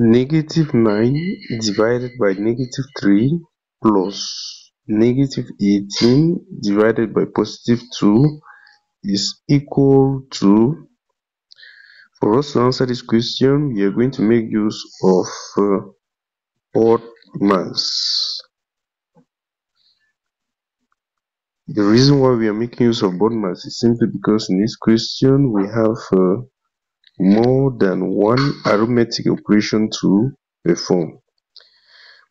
Negative 9 divided by negative 3 plus negative 18 divided by positive 2 is equal to for us to answer this question we are going to make use of uh, BODMAS the reason why we are making use of BODMAS is simply because in this question we have uh, more than one arithmetic operation to perform.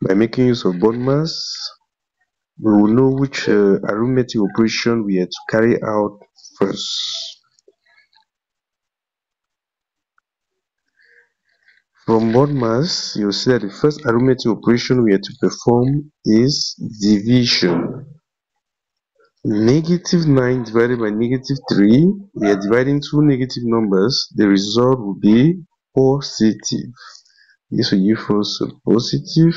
By making use of BODMAS. we will know which uh, arithmetic operation we are to carry out first. From BODMAS, you'll see that the first arithmetic operation we are to perform is division. Negative 9 divided by negative 3, we are dividing two negative numbers, the result will be positive. This will give us a positive.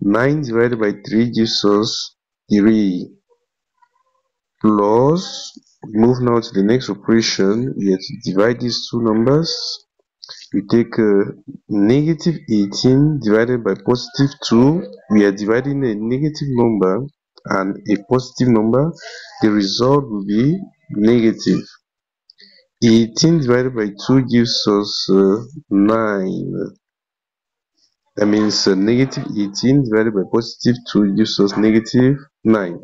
9 divided by 3 gives us 3. Plus, move now to the next operation, we have to divide these two numbers. We take uh, negative 18 divided by positive 2, we are dividing a negative number and a positive number, the result will be negative. 18 divided by 2 gives us uh, 9. That means uh, negative 18 divided by positive 2 gives us negative 9.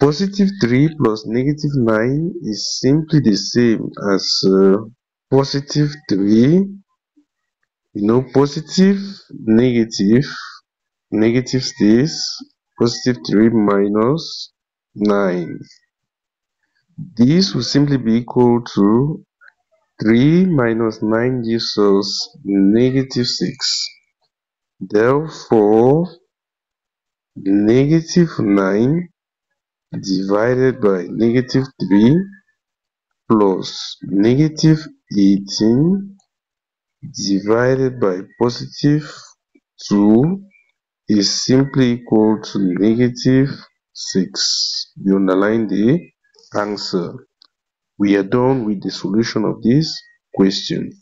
Positive 3 plus negative 9 is simply the same as uh, positive 3. You know, positive, negative, negative stays, positive 3 minus 9. This will simply be equal to 3 minus 9 gives us negative 6. Therefore, negative 9 divided by negative 3 plus negative 18 divided by positive 2 is simply equal to negative 6. We underline the answer. We are done with the solution of this question.